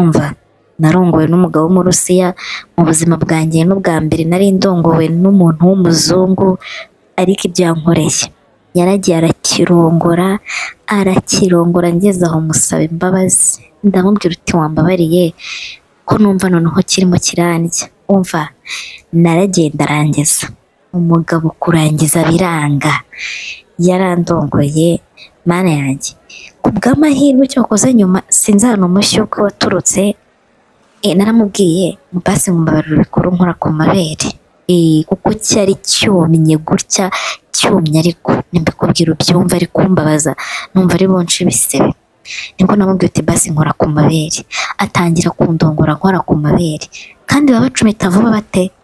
umva narongowe n'umugabo w'umurusiya mu buzima bwanjye n'ubwa mbere nari ndongowe n'umuntu w'umuzungu ariko ibyo yankoreye yaragiye arakirongora arakirongora ngeze aho musaba imbabazi. Ndamubwira uti wambabariye ko numva noneho kirimo kirandya umva naragenda arangiza. Umugabo kurangiza biranga. Yarandongoye mana yanjye ku bw'amahirwe cyakoze nyuma sinzi ahantu umushyi uko waturutse eh, naramubwiye basi mumbabarira bikuru nkora ku mabere. Eh, kuko cyari cyumye gutya cyumye ariko nimbikubwira ubyumva ari kumbabaza numva ari bonshi ibisebe ni bwo namubwiye uti basi nkora ku mabere. Atangira kundongora nkora ku mabere. Kandi baba bacumita vuba bate?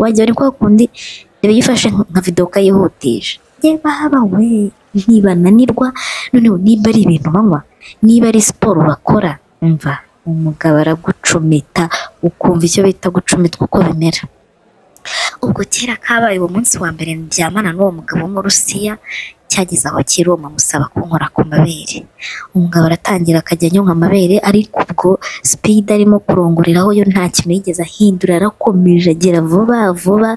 Wagira ni kwa kundi? Yifashe nka video ukayihutisha. Ye baba we. Ntibananirwa noneho niba ari ibintu banywa niba ari siporo bakora umva umugabo aragucumita ukumva icyo bita gucumitwa uko bimera. Ubwo kera kabaye uwo munsi wa mbere ndyamana n'uwo mugabo w'umurusiya cyageze aho kiruma musaba kunkora ku mabere. Umugabo aratangira akajya anyonka amabere ariko ubwo speed arimo kurongoreraho yo nta kintu yigeze ahindura arakomeje agera vuba vuba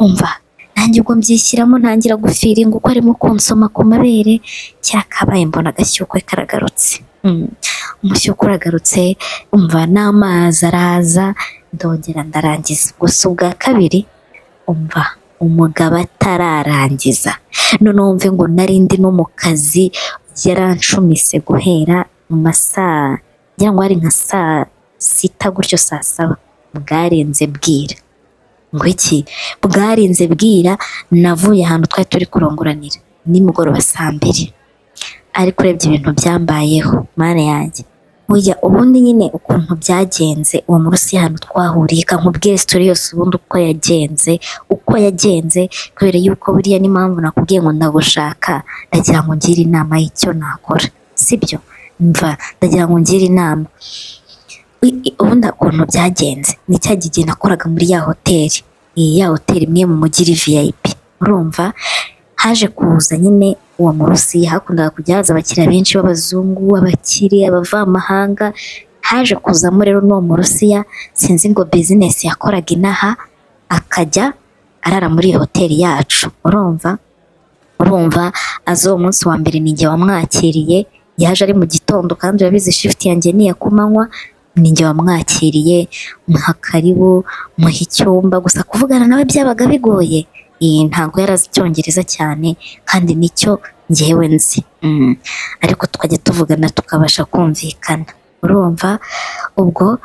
umva nanjye ubwo mbyishyiramo ntangira gufiringa uko arimo kunsoma ku mabere kera kabaye mbona agashyukwe karagarutse Mm. umushyuko uragarutse umva n'amazi araza ndongera ndarangiza. Gusa ubwa kabiri umva umugabo atararangiza. Noneho wumve ngo nari ndi no mu kazi yarancumise guhera mu masaa ngira ngo hari nka saa sita gutyo saa saba. Bwarenze bwira. Ngo iki? Bwarenze bwira navuye ahantu twari turi kurongoranira. Nimugoroba saa mbiri. Ariko urebye ibintu byambayeho mana yanjye. Burya ubundi nyine ukuntu byagenze uwo murusi ahantu twahuriye kankubwire sitori yose ubundi uko yagenze uko yagenze kubera yuko buriya n'impamvu nakubwiye ngo ndagushaka ndagira ngo ngire inama y'icyo nakora. Sibyo? Mva ndagira ngo ngire inama. Ubundi ukuntu byagenze. Ni cya gihe nakoraga muri ya hoteli iyi ya hoteli imwe mu mujyi VIP urumva? Haje kuza nyine uwo murusiya hakundaga kujya haza abakiriya benshi b'abazungu abakire abavamahanga. Haje kuzamo rero n'uwo murusiya sinzi ngo bizinesi yakoraga inaha. Akajya arara muri iyo hoteli yacu. Urumva? Urumva? Aza uwo munsi wa mbere ni njye wamwakiriye. Yaje ari mu gitondo kandi urabizi shifuti yanjye ni iya ku manywa ni njye wamwakiriye muha karibu muha icyumba. Gusa kuvugana nawe byabaga bigoye. Ntabwo yari azi icyongereza cyane kandi ni cyo njyewe nzi. Mm. ariko twajya tuvugana tukabasha kumvikana. Urumva? Ubwo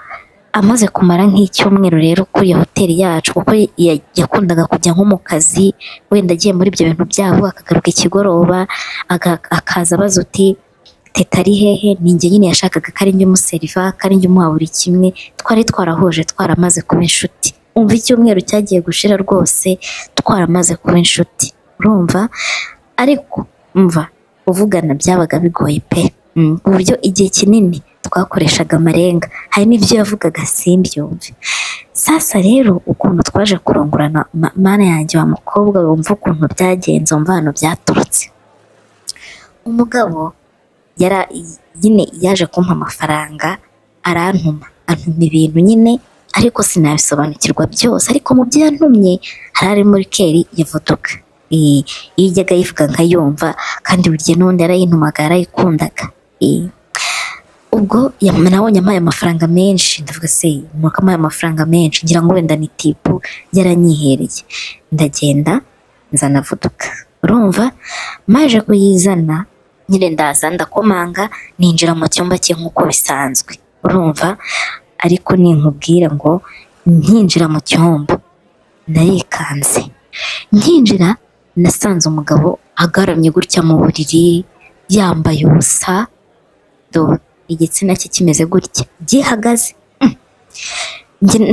amaze kumara nk'icyumweru rero kuri iyo hoteli yacu kuko ya- yakundaga kujya nko mu kazi wenda agiye muri ibyo bintu byabo akagaruka ikigoroba akaza abaza uti teta ari hehe? Ni njye nyine yashakaga ko ari njye umuseriva ko ari njye umuha buri kimwe. Twari twarahuje twaramaze kuba inshuti. Umva icyumweru cyagiye gushira rwose twaramaze kuba inshuti. Urumva? Ariko umva kuvugana byabaga bigoye pe. Mm, ku buryo igihe kinini twakoreshaga amarenga. Hari n'ibyo yavugaga simbyumve. Sasa rero ukuntu twaje kurongorana ma- mana yanjye wa mukobwa wumva ukuntu byagenze wumva ahantu byaturutse. Umugabo nyine yaje kumpa amafaranga arantuma. Antuma ibintu nyine ariko sinabisobanukirwa byose. Ariko mu byo yantumye hari harimo rikeri ya voduka Eh, iyo ijyaga yivuga nkayumva kandi buri gihe n'ubundi yarayintumaga yarayikundaga. Ubwo nabonye ampaye amafaranga menshi. Ndavuga se nuko ampaye amafaranga menshi ngira ngo wenda ni tipu yaranyihereye. Ndagenda nzana voduka urumva? Maje kuyizana nyine ndaza ndakomanga ninjira mu cyumba cye nk'uko bisanzwe. Urumva? Ariko ninkubwira ngo nkinjira mu cyumba. Narikanze. Nkinjira nasanze umugabo agaramye gutya mu buriri yambaye ubusa. Igitsina cye kimeze gutya. Gihagaze. Mm.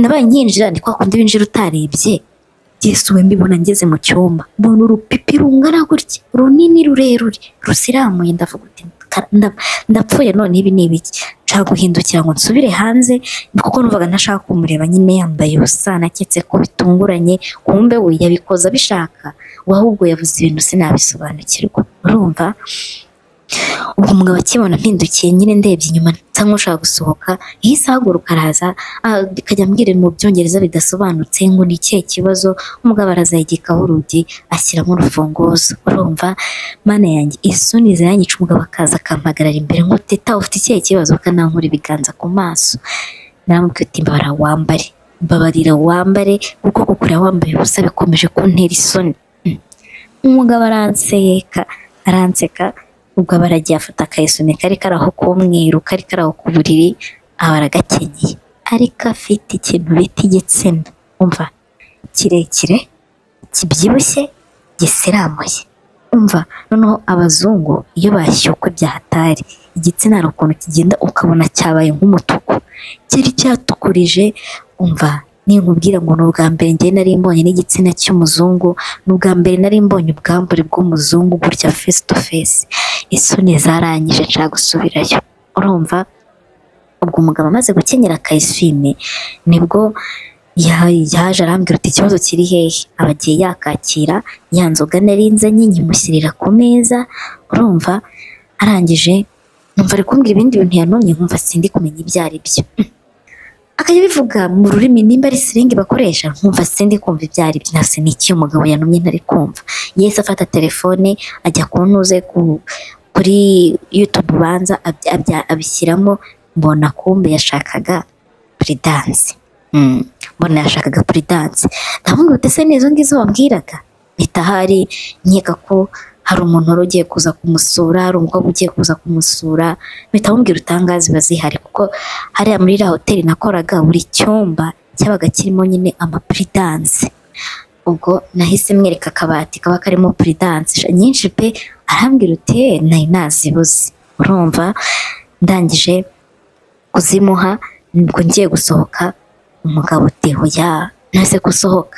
Nabaye nkinjira ni kwa kundi winjira utarebye. Yesuwe mbibona ngeze mu cyumba. Mbona urupipi rungana gutya runini rurerure. Rusiramuye ndavuga uti "Ka- nda- ndapfuye none ibi ni ibiki? Nshaka guhindukira ngo nsubire hanze kuko numvaga ntashaka kumureba. Nyine yambaye ubusa naketse ko bitunguranye kumbe we yabikoze abishaka. We ahubwo yavuze ibintu sinabisobanukirwa. Urumva? Ubwo umugabo akibona mpindukiye nyine ndebye inyuma nsa nk'ushaka gusohoka yahise ahaguruka araza akajya ambwira mu byongereza bidasobanutse ngo ni ikihe kibazo umugabo araza yegekaho urugi ashyiramo urufunguzo. Urumva mana yanjye isoni ziranyica umugabo akaza akampagarara imbere ngo teta ufite ikihe kibazo? Akanankura ibiganza ku maso. Naramubwiye uti mbabara wambare. Mbabarira wambare kuko kukura wambaye ubusa bikomeje kuntera isoni. Mm. umugabo aranseka aranseka ubwo aba aragiye afata akayisume kari kari aho k'umweru kari kari aho ku buriri aba aragakenyeye. Ariko afite ikintu bita igitsina. Umva? Kirekire kibyibushye gisiramuye. Umva? Noneho abazungu iyo bashyukwe bya hatari igitsina hari ukuntu kigenda ukabona cyabaye nk'umutuku. Cyari cyatukurije umva? Ninkubwira ngo ni ubwa mbere njye nari mbonye n'igitsina cy'umuzungu ni ubwa mbere nari mbonye ubwambure bw'umuzungu gutya face to face. Isoni zarangije nshaka gusubirayo urumva? Ubwo umugabo amaze gukenyera akayiswime ni bwo ya- yaje arambwira uti ikibazo kiri hehe? Aba agiye yakakira ya nzoga nari nzanye nyimushyirira ku meza. Urumva? Arangije numva ari kumbwira ibindi bintu yanumye nkumva sindi kumenya ibyo ari byo. Akajya bivuga mu rurimi nimba ari siringi bakoresha nkumva sindi kumva ibyo ari byo nase ni iki umugabo yanumye ntari kumva. Yahise afata telefone ajya ku ntuze ku kuri yutube ubanza abishyiramo mbona kumbe yashakaga puridanse Mm, mbona yashakaga puridanse ndamubwira uti ese n'izo ngizo wambwiraga? Mpita hari nkeka ko hari umuntu wari ugiye kuza kumusura hari umukobwa ugiye kuza kumusura. Mpita mubwira utangaza ziba zihari kuko hariya muri iriya hoteli nakoraga buri cyumba cyabaga kirimo nyine amapuridanse ubwo nahise mwereka akabati kaba karimo puridanse nyinshi pe arambwira uti "Eh, nari nazibuze. Urumva ndangije kuzimuha ni bwo ngiye gusohoka umugabo uti hoya nase gusohoka.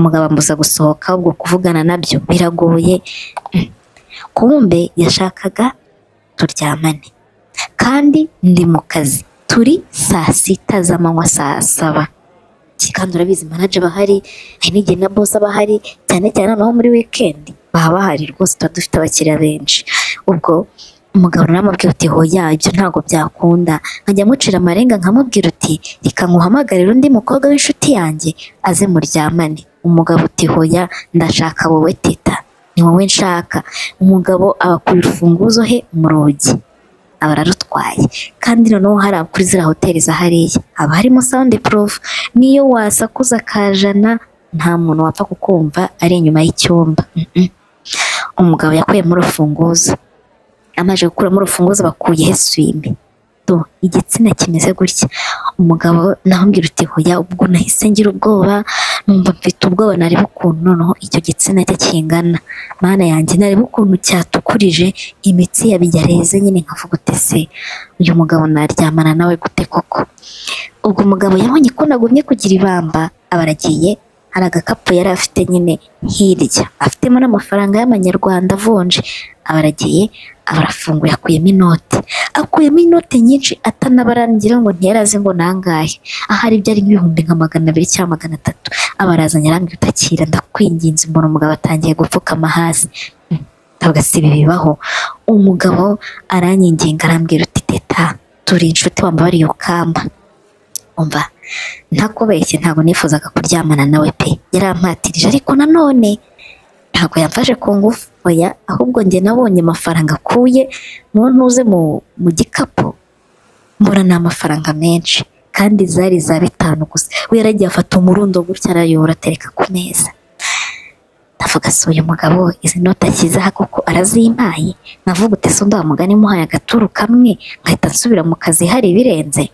Umugabo ambuza gusohoka ubwo kuvugana na byo biragoye. Kumbe yashakaga turyamane. Kandi ndi mu kazi. Turi saa sita z'amanywa saa saba. Kandi urabizi manaje aba ahari hari n'igihe na boss aba ahari cyane cyane noneho muri weekend baba bahari rwose tuba dufite abakiriya benshi. Ubwo umugabo naramubwira uti hoya ibyo ntabwo byakunda. Nkajya mucira amarenga nkamubwira uti reka nkuhamagarire undi mukobwa w'inshuti yanjye aze muryamane. Umugabo uti hoya ndashaka wowe teta. Ni wowe nshaka. Umugabo abakuye urufunguzo he mu rugi. Aba ararutwaye. Kandi noneho hariya kuri ziriya hoteli za hariya. Haba harimo sound proof niyo wasakuza akajana nta muntu wapfa kukumva ari inyuma y'icyumba. Umugabo yakuyemo urufunguzo amaze gukuramo urufunguzo bakuyeho swime do igitsina kimeze gutya. Umugabo nahambwira uti hoya ubwo nahise ngira ubwoba numva mfite ubwoba nareba ukuntu noneho icyo gitsina cye kingana. Mana yanjye nareba ukuntu cyatukurije imitsi yareze nyine nkavuga uti se uyu mugabo naryamana nawe gute koko ubwo umugabo yabonye ko nagumye kugira ibamba aba aragiye hari agakapu yari afite nyine hirya. Afitemo n'amafaranga y'amanyarwanda avunje. Aba aragiye aba arafunguye akuyemo inoti akuyemo inoti nyinshi atanabarangira ngo ntiyarazi ngo nangahe. Ahari byari nk'ibihumbi nka magana abiri cyangwa magana atatu. Aba arazanye arambwira utakira ndakwinginze mbona umugabo atangiye gupfukama hasi. Mm, ndavuga si ibi bibaho. Umugabo aranyinginga arambwira uti teta turi inshuti wambabariye ukamba. Umva ntakubeshye ntabwo nifuzaga kuryamana nawe pe. Yarampatirije ariko nanone ntabwo yamfashe ku ngufu. Oya ahubwo njye nabonye amafaranga akuye mu ntuze mu, gikapu mbona ni amafaranga menshi. Kandi zari za bitanu gusa. We yaragiye afata umurundo gutya arayobora atereka ku meza. Ndavuga si uyu mugabo izi noti ashyizeho koko arazimpaye? Navuga uti se undi mugani muhaye agaturu kamwe nkahita nsubira mu kazi hari ibirenze.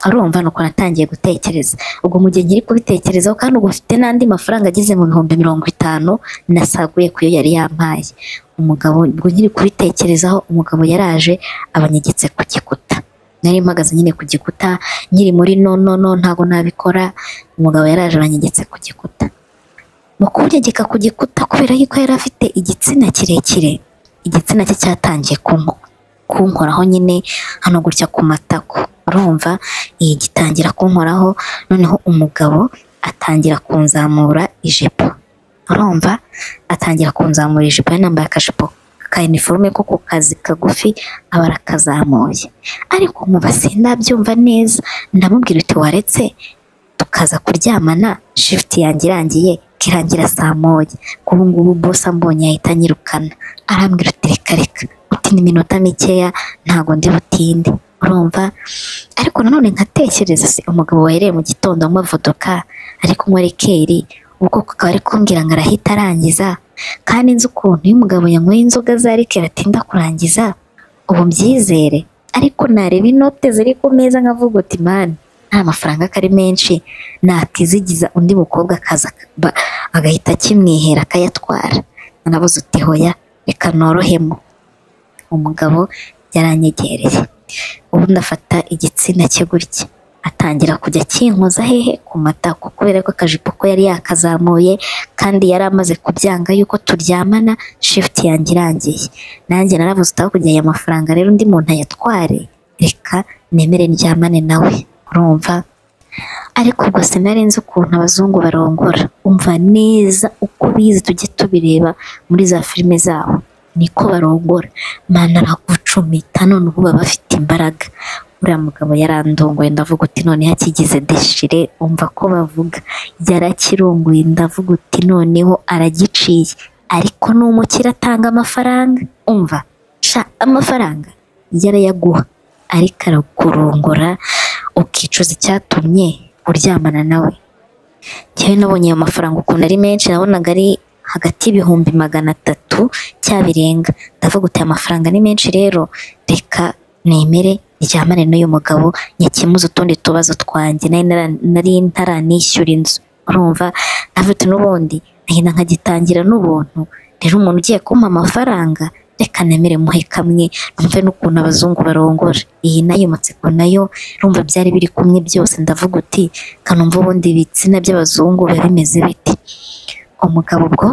Arumva nuko natangiye gutekereza. Ubwo mu gihe nkiri kubitekerezaho kandi ubwo mfite n'andi mafaranga ageze mu bihumbi mirongo itanu nasaguye ku yo yari yampaye. Umugabo ubwo nkiri kubitekerezaho umugabo yaraje abanyegetse ku gikuta. Nari mpagaze nyine ku gikuta nkiri muri no no no ntabwo nabikora. Umugabo yaraje abanyegetse ku gikuta. Mu kunyegeka ku gikuta kubera yuko yari afite igitsina kirekire. Igitsina cye cyatangiye kunko kunkoraho nyine hano gutya ku matako urumva? Gitangira kunkoraho noneho umugabo atangira kunzamura ijipo. Urumva? Atangira kunzamura ijipo yari nambaye akajipo aka iniforume ko ku kazi kagufi aba arakazamuye. Ariko nkumva sindabyumva neza ndamubwira uti waretse tukaza kuryamana shifuti yanjye irangiye ikirangira saa moya. Ubu ngubu bose ambonye yahita anyirukana. Arambwira uti reka reka. Uti ni iminota mikeya ntabwo ndi butinde. Urumva? Ariko nanone nkatekereza se umugabo wahereye mu gitondo anywa vodoka ari kunywa rikeri ubwo akaba ari kumbwira ngo arahita arangiza. Kandi nzi ukuntu iyo umugabo yanyweye inzoga za rikeri atinda kurangiza ubu mbyizere. Ariko nareba inote ziri ku meza nkavuga uti mani. Nta mafaranga ko ari menshi nakizigiza undi mukobwa akaza agahita akimwihera akayatwara. Nanabuze uti hoya reka norohemo. Umugabo yaranyegereye. Ubu ndafata igitsina cye gutya. Atangira kujya kinkoza hehe ku matako kubera ko akajipo ko yari yakazamuye kandi yari amaze kubyanga yuko turyamana shifuti yanjye irangiye. Nanjye naravuze utaho kujya aya mafaranga rero undi muntu ayatware reka nemere ndyamane nawe. Urumva ariko ubwo sinari nzi ukuntu abazungu barongora. Umva neza uko bizi tujye tubireba muri za filime zabo. Niko barongora. Mana aragucumita none ubu baba bafite imbaraga. Uriya mugabo yarandongoye ndavuga uti noneho akigize deshire umva ko bavuga. Yarakirunguye ndavuga uti noneho aragiciye. Ariko ni umukire atanga amafaranga. Umva sha amafaranga yarayaguha. Ariko arakurongora ukicuza icyatumye uryamana nawe. Njyewe nabonye ayo mafaranga ukuntu ari menshi nabonaga ari hagati y'ibihumbi magana atatu cyabirenga. Ndavuga uti aya mafaranga ni menshi rero. Reka nemere ryamane n'uyu mugabo nyakemuze utundi tubazo twanjye. Nari ntaranishyura inzu. Urumva? Ndavuga uti n'ubundi nkagenda nkagitangira n'ubuntu. Rero umuntu ugiye kumpa amafaranga reka nemere muhe kamwe numve n'ukuntu abazungu barongora. Iyi na yo matsiko na yo urumva byari biri kumwe byose. Ndavuga uti kanumva ubundi ibitsina by'abazungu biba bimeze biti umugabo ubwo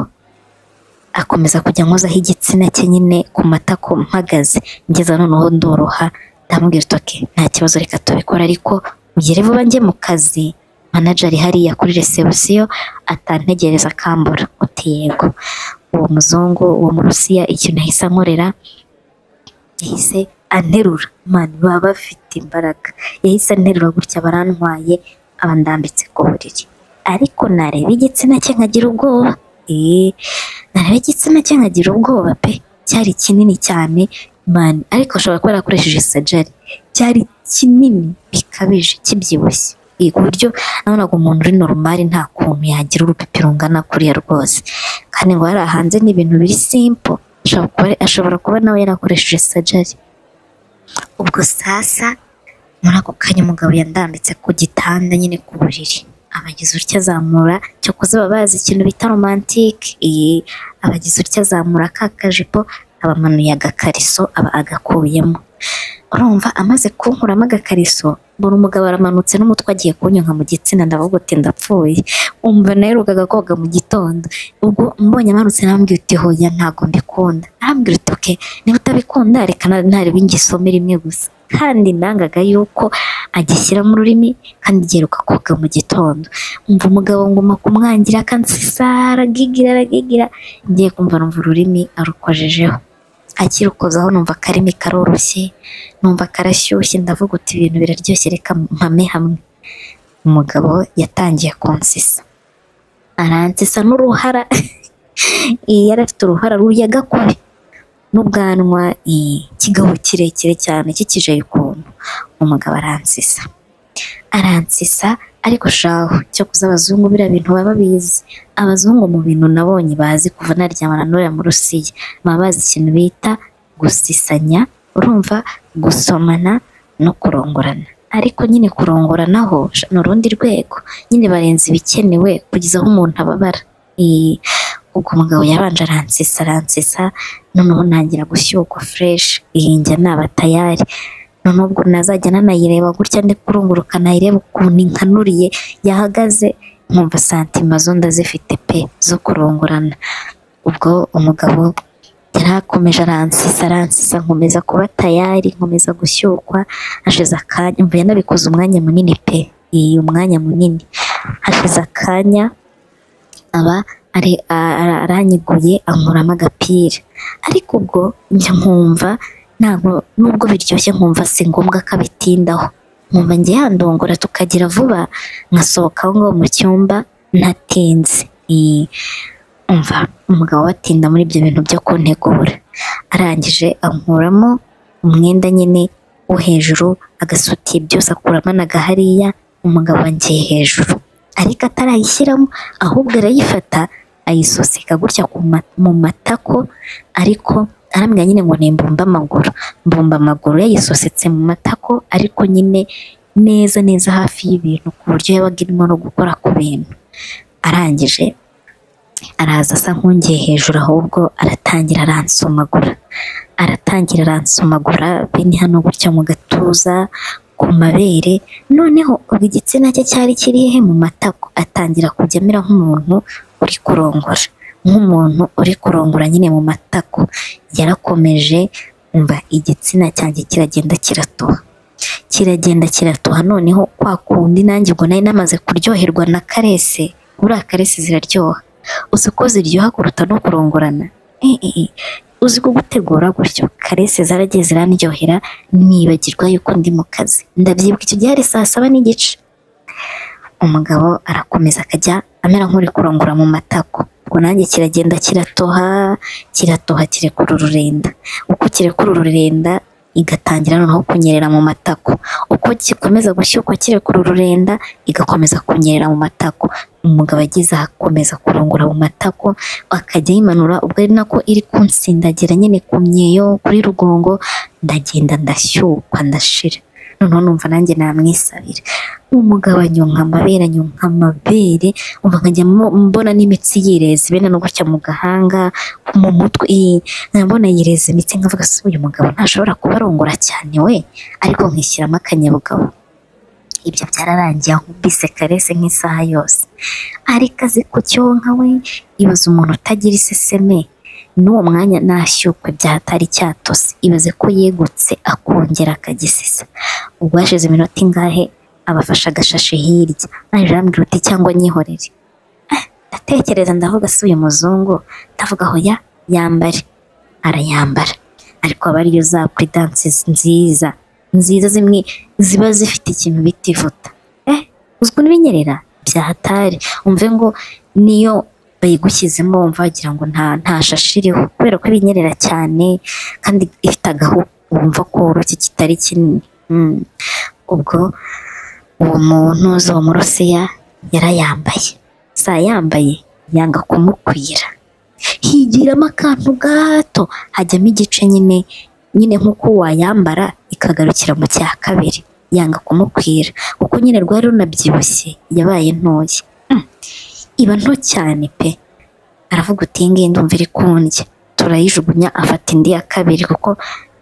akomeza kujya nkozaho igitsina cye nyine ku matako mpagaze. Ngeza noneho ndoroha ndamubwira uti "Okay, nta kibazo reka tubikora ariko ugere vuba njye mu kazi manajari hariya kuri resebusiyo atantegereza akambura. Uti yego. Uwo muzungu uwo murusiya ikintu ahise ankorera yahise anterura. Mani baba bafite imbaraga. Yahise anterura gutya barantwaye abandambitse ku buriri. Ariko nareba igitsina cye nkagira ubwoba. Eee nareba igitsina cye nkagira ubwoba pe. Cyari kinini cyane mani ariko ashobora kuba yarakoresheje sajari cyari kinini bikabije kibyibushye. Ku buryo nabonaga umuntu uri normal nta kuntu yagira urupipi rungana kuriya rwose. Kandi ngo hariya hanze ni ibintu biri simple ashobora kuba, nawe yarakoresheje sajari ubwo sasa muri ako kanya umugabo yandambitse ku gitanda nyine ku buriri. Abagize utya azamura cyokoze baba bazi ikintu bita romantike abagize utya azamura ka kajipo abamanuye agakariso aba agakuyemo. Urumva amaze kunkuramo agakariso mbona umugabo aramanutse n'umutwe agiye kunyonka mu gitsina ndavuga uti ndapfuye. Umva naherukaga koga mu gitondo. Ubwo mbonye amanutse arambwira uti hoya ntabwo mbikunda arambwira uti oke niba utabikunda reka nareba ingisome rimwe gusa. Kandi nangaga yuko agishyira mu rurimi kandi giheruka koga mu gitondo. Umva umugabo nguma kumwangira akansisa aragigira aragigira ngiye kumva numva ururimi arukojejeho. Akirukozaho numva akarimi karoroshye numva karashyushye ndavuga uti ibintu biraryoshye reka mpame hamwe. Umugabo yatangiye kunsisa aransisa n'uruhara. Yari afite uruhara ruryaga kubi n'ubwanwa iyi kigabo kirekire cyane kikijaye ukuntu umugabo aransisa aransisa ariko shaho cyo kuza abazungu biriya bintu baba babizi abazungu mu bintu nabonye bazi kuva naryamana n'uriya mu rusiya. Baba bazi ikintu bita gusisanya urumva gusomana no kurongorana. Ariko nyine kurongoranaho ni urundi rwego. Nyine barenze ibikenewe kugeza aho umuntu ababara. Ubwo umugabo yabanje aransisa aransisa noneho ntangira gushyukwa fureshi iyi njya naba tayari. Noneho ubwo nazajya nanayireba gutya ndi kurunguruka nayireba ukuntu inkanuriye yahagaze nkumva santima zo ndazifite pe zo kurongorana ubwo umugabo yarakomeje aransisa aransisa nkomeza kuba tayari nkomeza gushyukwa hashize akanya mvuye nabikoze umwanya munini pe iyi umwanya munini. Hashize akanya aba aranyiguye ankuramo agapira. Ariko ubwo njya nkumva ntabwo nubwo biryoshye nkumva si ngombwa ko abitindaho. Nkumva njye yandongora tukagira vuba nkasohoka aho ngaho mu cyumba ntatinze umva umugabo we atinda muri ibyo bintu byo kuntegura. Arangije ankuramo umwenda nyine wo hejuru agasutiye byose akuramo n'agahariya umugabo wanjye hejuru. Ariko atarayishyiramo ahubwo arayifata ayisoseka gutya mu matako ariko arambwira nyine ngo ni mbumbe amaguru. Mbumba amaguru yayisosetse mu matako ariko nyine neza neza hafi y'ibintu ku buryo yabaga irimo no gukora ku bintu. Arangije araza asa nk'ungiye hejuru ahubwo aratangira aransomagura. Aratangira aransomagura bene hano gutya mu gatuza ku mabere. Noneho ubwo igitsina cye cyari kiri hehe mu matako? Atangira kujya amera nk'umuntu uri kurongora. Nk'umuntu uri kurongora nyine mu matako yarakomeje umva igitsina cyanjye kiragenda kiratoha kiragenda kiratoha noneho kwa kundi nanjye ubwo nari namaze kuryoherwa na karese buriya karese ziraryoha. Uzi ko ziryoha kuruta no kurongorana? Eh, eh, eh. uzi ko gutegura gutyo karese zaragiye zirandyohera nibagirwa yuko ndi mu kazi. Ndabyibuka icyo gihe hari saa saba n'igice. Umugabo arakomeza akajya amera nk'uri kurongora mu matako ubwo nanjye kiragenda kiratoha kiratoha kirekura ururenda uko kirekura ururenda igatangira noneho kunyerera mu matako. Uko gikomeza gushyukwa kirekura ururenda igakomeza kunyerera mu matako. Umugabo agize akomeza kurongora mu matako akajya yimanura ubwo ari nako iri kunsindagira nyine ku myeyo kuri rugongo ndagenda ndashyukwa ndashira. Noneho numva nanjye namwisabira. Umugabo anyonka amabere anyonka amabere umva nkajya mbona n'imitsi yireza bene no gutya mu gahanga mu mutwe nkabona yireza imitsi nkavuga se uyu mugabo ntashobora kuba arongora cyane we? Ariko nkishyiramo akanyabugabo. Ibyo byararangiye ankubise karese nk'isaha yose. Ariko azi ku cyonka we ibaza umuntu utagira iseseme. N'uwo mwanya nashyukwe byatari cyatose. Ibaze ko yegutse akongera akagisisa ubwo hashize iminota ingahe abafashe agashashi hirya. Naje arambwira uti cyangwa nyihorere. Eh, ndatekereza ndavuga si uyu muzungu ndavuga aho ya yambare. Arayambara. Ariko aba ariyo za puridansi nziza. Nziza zimwe ziba zifite ikintu bita ivuta. Eh uzwi n'ibinyerera? Byahatari umve ngo niyo bayigushyizemo wumva wagira ngo nta nta shashi iriho. Kubera ko ibinyerera cyane kandi ifite agahu wumva koroshye kitari kinini. Mm. ubwo uwo muntu uzi uwo murusiya yarayambaye. Saa yambaye yanga kumukwira. Higiramo akantu gato hajyamo igice nyine nyine nk'uko wayambara ikagarukira mu cya kabiri. Yanga kumukwira. Kuko nyine rwari runabyibushye yabaye ntoya. Mm. Iba nto cyane pe. Aravuga uti iyi ngiyi ndumva iri kundya turayijugunya afata indi ya kabiri kuko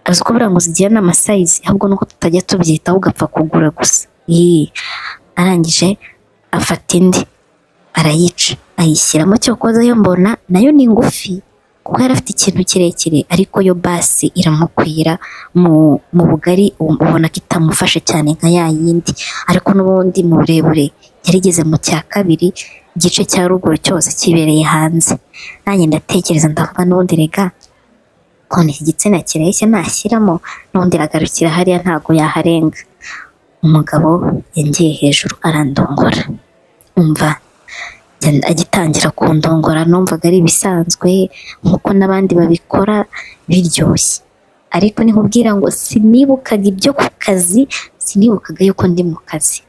azi ko buriya ngo zigira n'amasayizi ahubwo nuko tutajya tubyitaho ugapfa kugura gusa. Arangije afata indi arayica. Ayishyiramo cyokoza yo mbona na yo ni ngufi kuko yari afite ikintu kirekire ariko yo basi iramukwira mu, bugari ubona ko itamufashe cyane nka ya yindi. Ariko n'ubundi mu burebure. Yarigeze mu cya kabiri igice cya ruguru cyose kibereye hanze. Nanjye ndatekereza ndavuga n'ubundi rega kone iki gitsina kireshya nashyiramo? N'ubundi iragarukira hariya ntabwo yaharenga. Umugabo yangiye hejuru arandongora. Umva agitangira kundongora numvaga ari ibisanzwe nk'uko n'abandi babikora biryoshye. Ariko nikubwira ngo sinibukaga ibyo ku kazi sinibukaga yuko ndi mu kazi.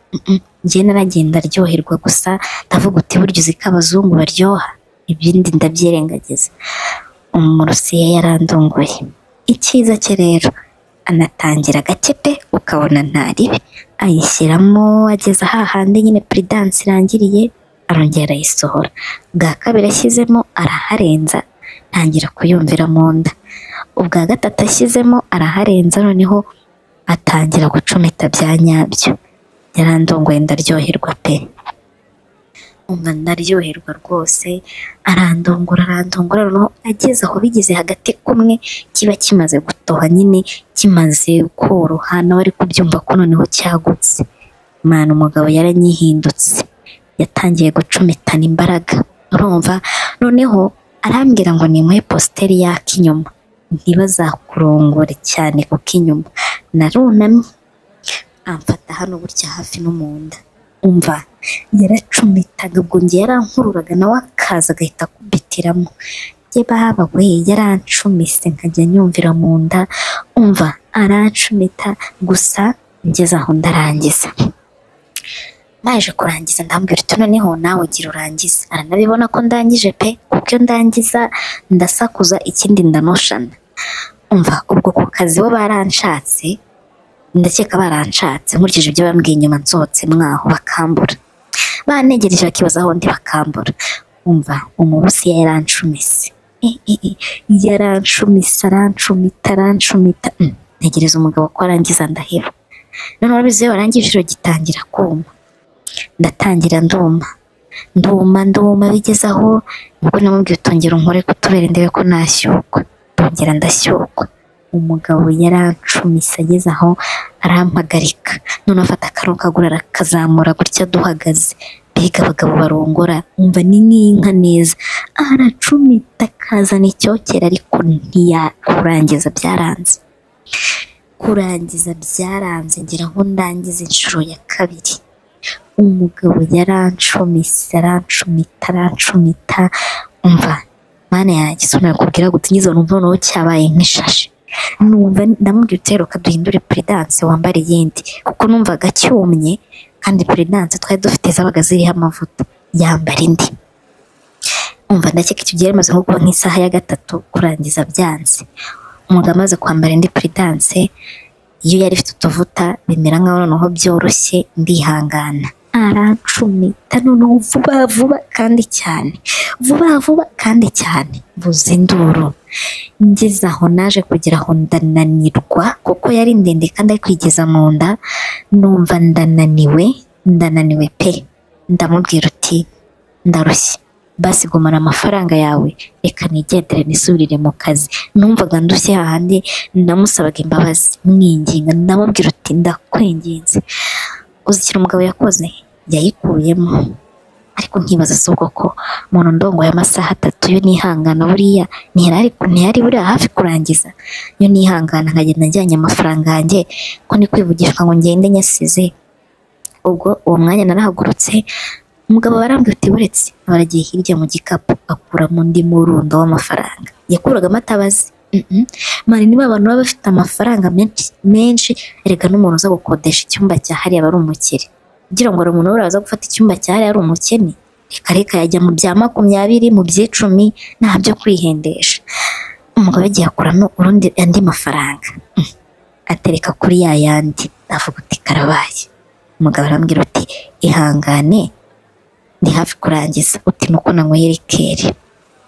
Njye naragenda aryoherwa gusa ndavuga uti burya uzi ko abazungu baryoha? Ibindi ndabyirengagiza umurusiya yarandongoye icyiza cye rero anatangira gake pe ukabona ntaribi ayishyiramo ageza hahandi nyine puridansi irangiriye arongera arayisohora. Bwa kabiri ashyizemo araharenza ntangira kuyumvira mu nda. Ubwa gatatu ashyizemo araharenza noneho atangira gucumita bya nyabyo. Yarandongoye ndaryoherwa pe. Umva ndaryoherwa rwose. Arandongora arandongora noneho ageze aho bigeze hagati kumwe kiba kimaze gutoha nyine kimaze koroha nawe ari kubyumva ko noneho cyagutse. Mana umugabo yaranyihindutse. Yatangiye gucumitana imbaraga. Urumva? Noneho arambwira ngo nimuhe positeri yaka inyuma. Ntibazakurongore cyane kuko inyuma. Narunamye. Amfata hano gutya hafi no mu nda. Umva yaracumitaga ubwo njye yarankururaga nawe akaza agahita akubitiramo. Ye baba we yarancumise nkajya nyumvira mu nda umva arancumita gusa ngeze aho ndarangiza. Maje kurangiza ndambwira uti noneho nawe ugira urangize. Aranabibona ko ndangije pe kuko ndangiza ndasakuza ikindi ndanoshana umva ubwo ku kazi bo baranshatse ndakeka baranshatse nkurikije ibyo bambwiye inyuma nsohotse mwaho bakambura. Banegereje bakibaza aho ndi bakambura. Umva umubusi yarancumise yarancumise arancumita arancumita Mm, ntegereza umugabo ko arangiza ndaheba. None urabizi iyo warangije ijoro gitangira kuma. Ndatangira nduma. Nduma nduma bigeze aho? Nibwo namubwiye utongera unkore kutubera ndebe ko nashyukwa. Ndongera ndashyukwa. Umugabo yarancumise ageze aho arampagarika none afata akano kaguru arakazamura gutya duhagaze. Mbega abagabo barongora umva ni nk'inka neza. Aracumita akazana icyokere ariko ntiyakurangiza byaranze. Kurangiza byaranze ngira ngo ndangize inshuro ya kabiri. Umugabo yarancumise arancumita arancumita. Umva mana yanjye sonera kubwira ngo utingize numva noneho cyabaye nk'ishashi. Numva ndamubwira utero kaduhindure puridanse wambare iyindi kuko numvaga cyumye kandi puridanse twari dufite zabaga ziriho amavuta. Yambara indi. Umva ndakeka icyo gihe yamaze nko kuba nk'isaha ya gatatu kurangiza byanze. Umugabo amaze kwambara indi puridanse iyo yari ifite utuvuta bimera nkaho noneho byoroshye ndihangana. Arancumita noneho vuba vuba kandi cyane. Vuba vuba kandi cyane. Mvuza induru. Ngeze aho naje kugira aho ndananirwa kuko yari ndende kandi ari kwigeza mu nda numva ndananiwe ndananiwe pe. Ndamubwira uti ndarushye. Basi gumana amafaranga yawe. Reka nigendere nisubirire mu kazi. Numvaga ndushye hahandi namusabaga imbabazi. Mwinginga. Ndamubwira uti ndakwinginze uzi ikintu umugabo yakoze. Yayikuyemo. Ariko nkibaza si ubwo ko umuntu ndongoye amasaha atatu yo nihangana buriya ntiyari buriya hafi kurangiza. Yo nihangana nkagenda njyanye amafaranga yanjye ko ni kwivugishwa ngo ngende nyasize. Ubwo uwo mwanya narahagurutse umugabo barambwira uti uretse baragiye hirya mu gikapu akuramo undi murundo w'amafaranga. Yakuragamo atabazi mani niba abantu baba bafite amafaranga menshi menshi erega n'umuntu uza gukodesha icyumba cya hariya aba ari umukire. Kugira ngo hari umuntu uraza gufata icyumba cya hariya ari umukene. Reka reka yajya mu bya makumyabiri mu by'icumi nta byo kwihendesha. Umugabo yagiye akuramo urundi andi mafaranga. Mm. atereka kuri ya yandi. Avuga uti karabaye. Umugabo arambwira uti ihangane ndi hafi kurangiza. Uti nuko nanyweye rikeri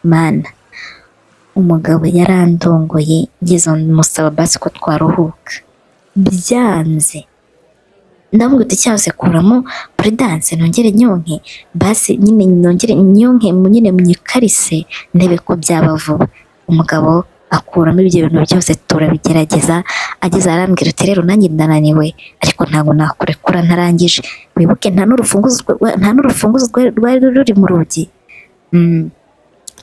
mana umugabo yarandongoye ngeze musaba basi ko twaruhuka. Byanze. Ndavuga uti cyangwa se kuramo puridanse nongere nyonke basi nyine nongere nyonke nyine myikarise ndebe ko byaba vuba umugabo akuramo ibyo bintu byose turabigerageza ageze arambwira uti rero nanjye ndananiwe ariko ntabwo nakurekura ntarangije. Wibuke nta n'urufunguzo rwari ruri mu rugi. Mm,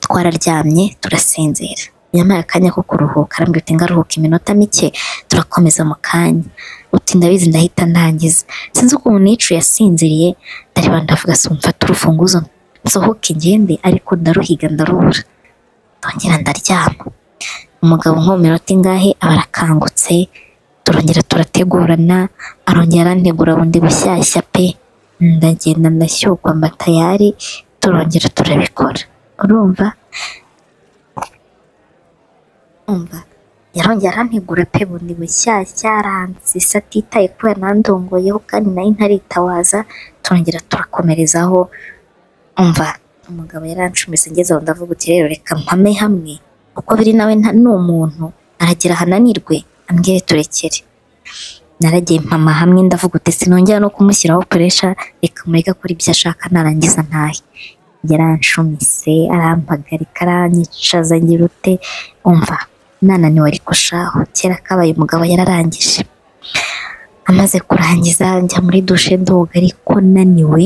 twararyamye turasinzira. Yampaye akanya ko kuruhuka. Arambwira uti ngaruhuka iminota mike turakomeza mu kanya. Uti ndabizi ndahita ndangiza sinzi ukuntu nicuye yasinziriye. Ndareba ndavuga si mfate urufunguzo nsohoke ngende ariko ndaruhiga ndarubura. Ndongera ndaryama. Umugabo nko mu minota ingahe? Aba arakangutse. Turongera turategurana. Arongera arantegura bundi bushyashya pe. Ndagenda ndashyukwa mba tayari turongera turabikora. Urumva? Umva yarongera arantegura pe bundi bushyashya aransisa atitaye ko yanandongoyeho kandi na yo ntaritawaza turongera turakomerezaho. Umva umugabo yarancumise ngeze aho ndavuga uti rero reka mpame hamwe uko biri nawe ni umuntu. Aragera ahananirwe ambwire turekere. Naragiye mpama hamwe ndavuga uti sinongera no kumushyiraho puresha reka mureke akora ibyo ashaka narangiza ntahe. Yarancumise arampagarika aranyicaza ngira ute? Umva. Nananiwe ariko shaho kera kabaye umugabo yararangije. Amaze kurangiza njya muri dushe ndoga ariko naniwe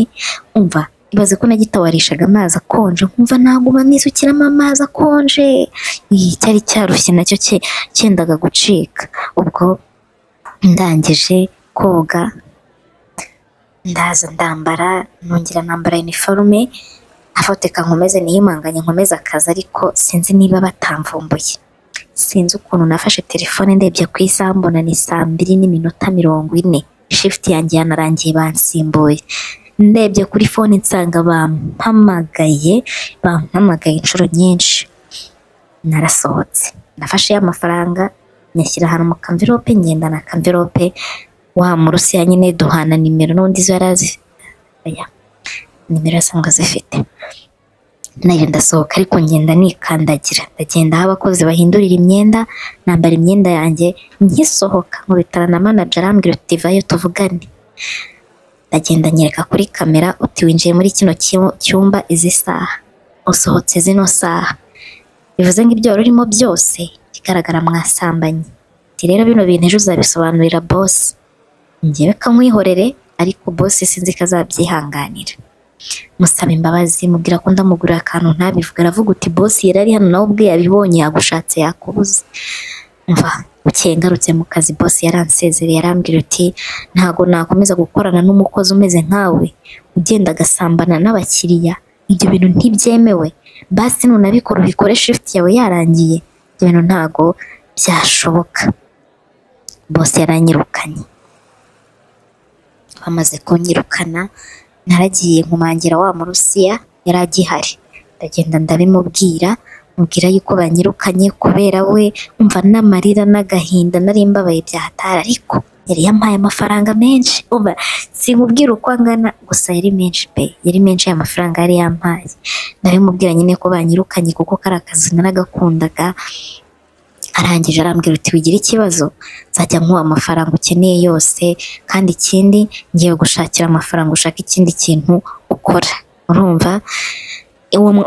umva ibaze ko nagitawarishaga amazi akonje nkumva naguma nisukiramo amazi akonje. Iyi cyari cyarushye na cyo cye- cyendaga gucika. Ubwo ndangije koga ndaza ndambara nongera nambara iniforume afateka nkomeze niyimanganye nkomeze akazi ariko sinzi niba batamvumbuye. Sinzi ukuntu nafashe telefone ndebye ku isaha mbona ni saa mbiri n'iminota mirongo ine. Shifuti yanjye yanarangiye bansimbuye. Ndebye kuri fone nsanga bampamagaye bampamagaye inshuro nyinshi. Narasohotse. Nafashe ya mafaranga nyashyira ahantu mu kamvirope ngendana akamvirope wa murusiya nyine duhana nimero n'undi zo yari azi nimero asanzwe azifite na yo ndasohoka ariko ngenda nikandagira. Ndagenda aho abakozi bahindurira imyenda nambara imyenda yanjye nkisohoka nkubitana na manager arambwira uti vayo tuvugane. Ndagenda nyereka kuri kamera uti winjiye muri kino cyu- cyumba izi saha. Usohotse zino saha. Bivuze ngo ibyo urimo byose ikigaragara mwasambanye. Ati rero bino bintu ejo uzabisobanurira boss. Njyewe kamwihorere ariko boss sinzi ko azabyihanganira. Musaba imbabazi mubwira ko ndamugurira akantu ntabivuga. Aravuga uti boss yari ari hano nawe ubwe yabibonye yagushatse yakubuze. Mva bukeye ngarutse mu kazi boss yaransezereye arambwira uti ntago nakomeza gukorana n'umukozi umeze nkawe. Ugenda agasambana n'abakiriya. Ibyo bintu ntibyemewe. Basi nunabikora ubikore shift yawe yarangiye. Ibyo bintu ntago byashoboka. Boss yaranyirukanye. Bamaze kunyirukana naragiye nkumangira wa murusiya yari agihari ndagenda ndabimubwira mubwira yuko banyirukanye kubera we umva n'amarira n'agahinda nari mbabaye byahatari. Ariko yari yampaye amafaranga menshi. Umva sinkubwira uko angana gusa yari menshi pe. Yari menshi aya mafaranga yari yampaye. Ndabimubwira nyine ko banyirukanye kuko kari akazi naragakundaga. Arangije arambwira uti wigira ikibazo nzajya nkuha amafaranga ukeneye yose kandi ikindi ngiye gushakira amafaranga ushaka ikindi kintu ukora. Urumva?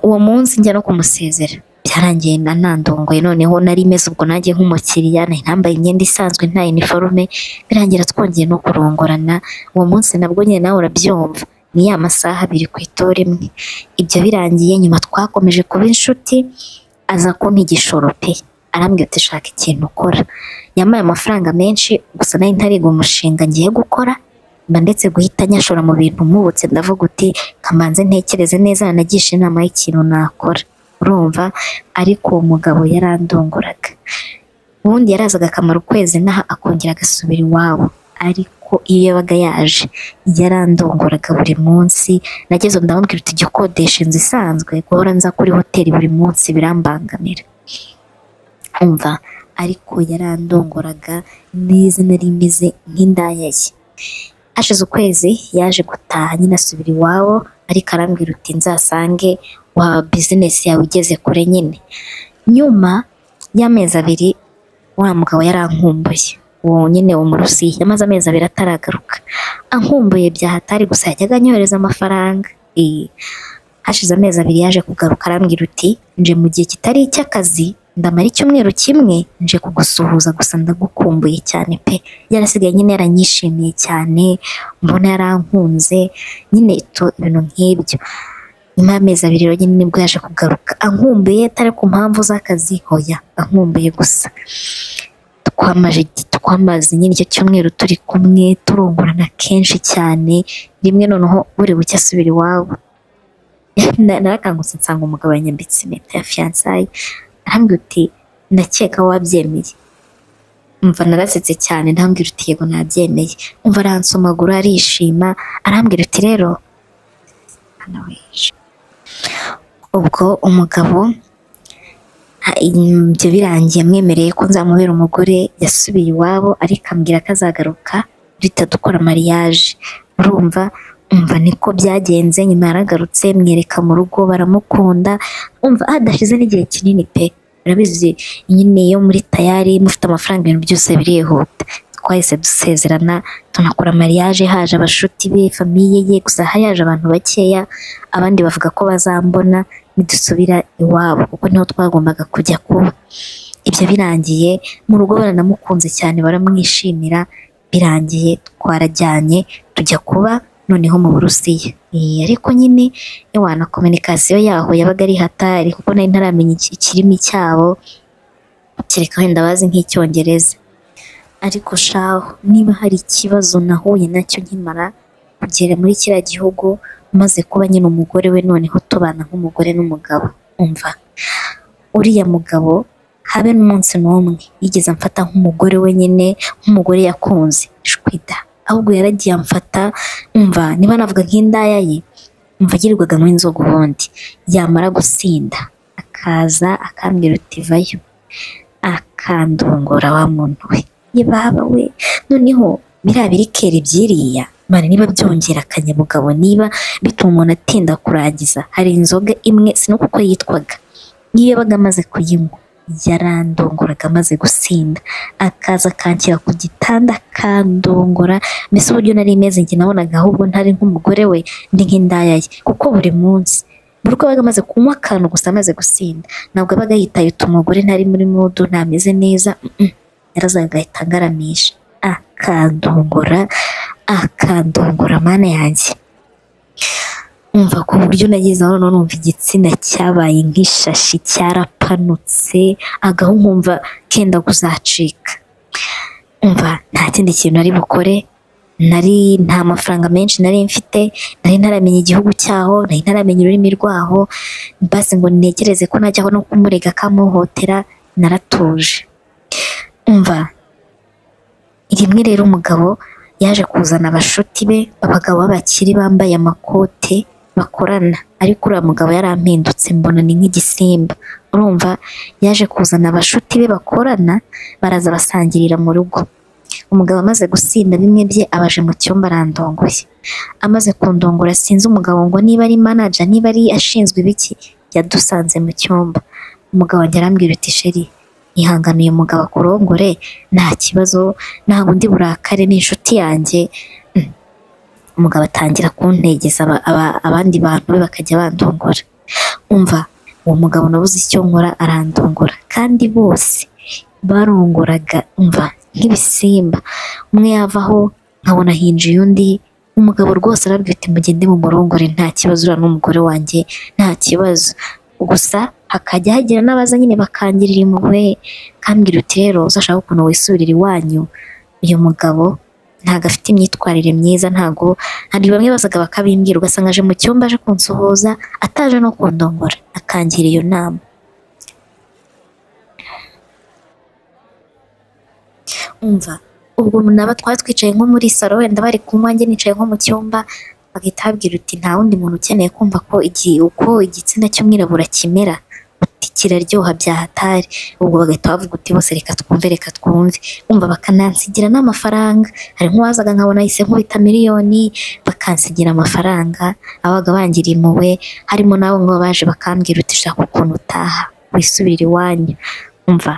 Uwo munsi njya no kumusezera. Byarangiye nanandongoye noneho nari meze ubwo nanjye nk'umukiriya nambaye imyenda isanzwe nta iniforume birangira twongeye no kurongorana. Uwo munsi nabwo nyine nawe urabyumva. Ni ya masaha abiri ku itora imwe. Ibyo birangiye nyuma twakomeje kuba inshuti aza kumpa igishoro pe. Arambwira ati shaka ikintu ukora. Yampaye amafaranga menshi gusa nari ntariga umushinga ngiye gukora mba ndetse guhita nyashora mu bintu mpubutse. Ndavuga uti kamanze ntekereze neza nanagisha inama y'ikintu nakora. Urumva ariko uwo mugabo yarandongoraga ubundi yarazaga akamara ukwezi naha akongera agasubira iwabo ariko iyo yabaga yaje yarandongoraga buri munsi. Nageze ndamubwira uti jya ukodesha inzu isanzwe guhora nza kuri hoteli buri munsi birambangamira. Umva ariko yarandongoraga neza nari meze nk'indaya ye hashize ukwezi yaje gutaha nyine asubira iwabo ariko arambwira uti nzasange wa bizinesi yawe igeze kure nyine. Nyuma y'amezi abiri wa mugabo yarankumbuye uwo nyine wo mu Rusiya yamaze amezi abiri ataragaruka. Ankumbuye byahatari gusa yajyaga anyohereza amafaranga. Hashize amezi abiri yaje kugaruka arambwira uti nje mu gihe kitari icy'akazi ndamara icyumweru kimwe nje kugusuhuza gusa ndagukumbuye cyane pe. Yarasigaye nyine yaranyishimiye cyane mbona yarankunze. Nyine ibintu nk'ibyo. Nyuma y'amezi abiri rero nyine ni bwo yaje kugaruka. Ankumbuye atari ku mpamvu z'akazi? Hoya ankumbuye gusa. Twamaze. Nyine icyo cyumweru turi kumwe turongorana kenshi cyane. Rimwe noneho buri bucye asubira iwabo Na- narakangutse nsanga umugabo yanyambitse impeta ya fiyansaye arambwira uti ndakeka wabyemeye. Umva narasetse cyane ndambwira uti yego nabyemeye. Umva aransomagura arishima arambwira uti rero ubwo umugabo ibyo birangiye mwemereye ko nzamubera umugore yasubiye iwabo ariko ambwira ko azagaruka duhita dukora mariage. Urumva umva niko byagenze nyuma yaragarutse mwereka mu rugo baramukunda umva hadashize n'igihe kinini pe. Urabizi nyine iyo muri tayari mufite amafaranga ibintu byose birihuta. Twahise dusezerana tunakora mariage haje abashuti be famiye ye gusa hari haje abantu bakeya abandi bavuga ko bazambona nidusubira iwabo kuko ni ho twagombaga kujya kuba. Ibyo birangiye mu rugo baranamukunze cyane baramwishimira birangiye twarajyanye tujya kuba noneho mu Burusiya. Eh, ariko nyine ewana kominikasiyo yaho yabaga ari hatari kuko nari ntaramenya iki- ikirimi cyabo kereka wenda bazi nk'icyongereza. Ariko shaho niba hari ikibazo nahuye na cyo nkimara kugera muri kiriya gihugu maze kuba nyine umugore we noneho tubana nk'umugore n'umugabo. Umva? Uriya mugabo habe n'umunsi n'umwe yigeze amfata nk'umugore we nyine nk'umugore yakunze. Shwida. Ahubwo yaragiye amfata umva niba navuga nk'indaya ye umva agirirwaga nk'inzoga ubundi. Yamara gusinda akaza akambwira uti vayo. Akandongora wa muntu we. Ye baba we noneho biriya birikeri byiriya? Mara niba byongera akanyabugabo niba bituma umuntu atinda kurangiza. Hari inzoga imwe sinuko uko yitwaga? Iyo yabaga amaze kuyinywa. Yarandongoraga amaze gusinda. Akaza akanshyira ku gitanda akandongora. Mbese uburyo nari meze njye nabonaga ahubwo ntari nk'umugore we ndi nk'indaya ye. Kuko buri munsi buri uko yabaga amaze kunywa akantu gusa amaze gusinda. Ntabwo abaga yitaye umugore ntari muri mudu ntameze neza yarazaga agahita angaramisha. Akandongora akandongora mana yanjye. Umva ku buryo nageze aho noneho numva igitsina cyabaye nk'ishashi cyarapanutse agahu nkumva kenda kuzacika. Umva nta kindi kintu nari bukore nari nta mafaranga menshi nari mfite nari ntaramenya igihugu cyaho nari ntaramenya ururimi rwaho basi ngo ntekereze ko najyaho no kumurega akamuhotera naratuje. Umva rimwe rero umugabo yaje kuzana abashuti be abagabo b'abakire bambaye amakote bakorana. Ariko uriya mugabo yarampindutse mbona ni nk'igisimba. Urumva yaje kuzana abashuti be bakorana baraza basangirira mu rugo. Umugabo amaze gusinda bimwe bye abaje mu cyumba arandongoye. Amaze kundongora sinzi umugabo ngo niba ari manager niba ari ashinzwe ibiki yadusanze mu cyumba. Umugabo wanjye arambwira uti sheri ihangane uyu mugabo akurongore nta kibazo ntabwo ndi burakare ni inshuti yanjye. Umugabo atangira kuntegeza aba- aba- abandi bantu be bakajya bandongora umva uwo mugabo nabuze icyo nkora arandongora kandi bose barongoraga umva nk'ibisimba. Umwe yavaho nkabona hinjiye undi umugabo rwose arabwira ati mugende mu murongore nta kibazo uriya n'umugore wanjye nta kibazo. Gusa hakajya hagira n'abaza nyine bakangirira impuhwe. Kambwira uti rero uzashaka ukuntu wisubirira iwanyu uyu mugabo ntabwo afite imyitwarire myiza ntabwo hari bamwe bazaga bakabimbwira ugasanga aje mu cyumba aje kunsuhuza ataje no kundongora. Akangira iyo nama. Umva ubwo naba twari twicaye nko muri salo wenda bari kunywa njye nicaye nko mu cyumba bagahita babwira uti nta wundi muntu ukeneye kumva ko uko igitsina cy'umwirabura kimera. Kiraryoha bya hatari ubwo bagahita bavuga uti bose reka twumve reka twumve. Umva bakanansigira n'amafaranga. Hari nk'uwazaga nkabona ahise nkubita miliyoni bakansigira amafaranga abaga bangiriye impuhwe harimo n'abo ngo baje bakambwira uti shaka ukuntu utaha wisubira iwanyu. Umva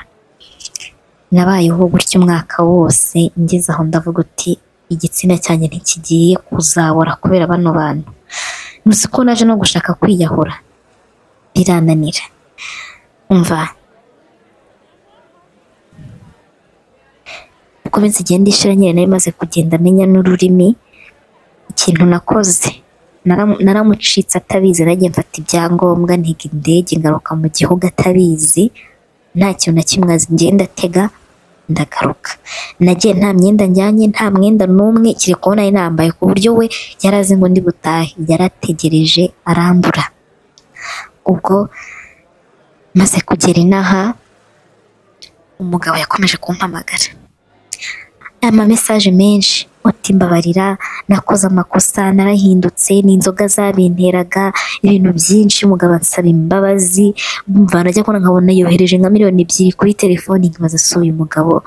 nabayeho gutya umwaka wose ngeze aho ndavuga uti igitsina cyanjye ntikigiye kuzabora kubera bano bantu. Ntuzi ko naje no gushaka kwiyahura birananira. Umva. Uko iminsi igenda ishira nyine nari maze kugenda amenya n'ururimi ikintu nakoze. Naramu- naramucitse atabizi nagiye mfata ibyangombwa ntiga indege ngaruka mu gihugu atabizi. Nta kintu na kimwe azi. Ngenda tega ndagaruka. Nagiye nta myenda njyanye nta mwenda n'umwe kiri kubona nari ku buryo we yari azi ngo ndi butahe. Yarategereje arambura. Ubwo maze kugera inaha umugabo yakomeje kumpamagara. Ama mesaje menshi uti mbabarira nakoze amakosa narahindutse ni inzoga zabinteraga ibintu byinshi umugabo ansaba imbabazi mva najya kubona nkabona yohereje nka miliyoni ebyiri kuri telefoni nkibaza si uyu mugabo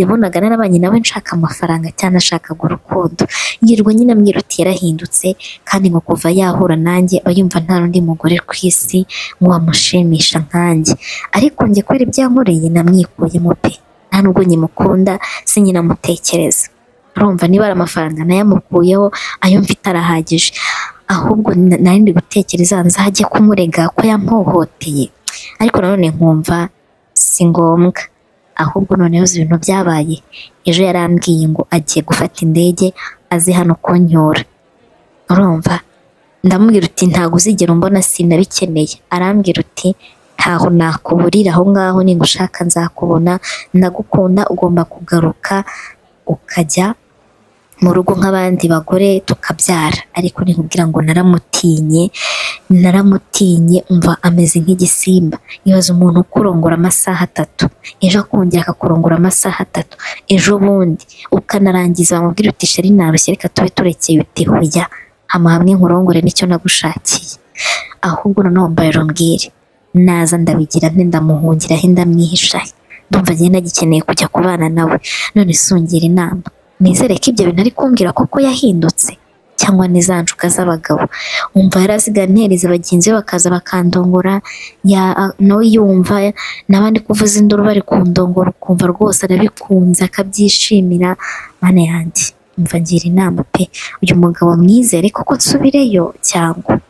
yabonaga narabanye nawe nshaka amafaranga cyangwa nashakaga urukundo. Yirirwa nyine ambwira uti yarahindutse kandi ngo kuva yahura nanjye aba yumva nta n'undi mugore ku isi wamushimisha nkanjye. Ariko njye kubera ibyankoreye namwikuyemo pe nta nubwo nyimukunda sinyinamutekereza urumva niba ari amafaranga nayamukuyeho ayo mfite arahagije. Ahubwo na- nari ndi gutekereza nzajye kumurega ko yampohoteye. Ariko nanone nkumva si ngombwa. Ahubwo noneho ibintu byabaye. Ejo yarambwiye ngo agiye gufata indege aze hano kunyura. Urumva? Ndamubwira uti ntabwo uzigera umbona sinabikeneye. Arambwira uti ntaho nakuburira aho ngaho ningushaka nzakubona. Ndagukunda ugomba kugaruka. Ukajya mu rugo nk'abandi bagore tukabyara. Ariko nikubwira ngo naramutinye naramutinye umva ameze nk'igisimba. Ibaza umuntu ukurongora amasaha atatu ejo akongera akakurongora amasaha atatu ejo bundi. Ukanarangiza wamubwira uti sheri narushye reka tube turekeye uti hoya hama hamwe nkurongore ni cyo nagushakiye. Ahubwo noneho mbaye naza ndabigira nte ndamuhungira he ndamwihisha he ndumva njye nagikeneye kujya kubana nawe none sungira inama. Nizere ko ibyo bintu ari kumbwira koko yahindutse cyangwa ni za nshuka z'abagabo. Umva yarasigaye antereza bagenzi be bakaza bakandongora nawe yumva n'abandi kuvuza induru bari kundongora ukumva rwose arabikunze akabyishimira. Mana yanjye umva inama pe. Uyu mugabo mwizere koko nsubireyo cyangwa?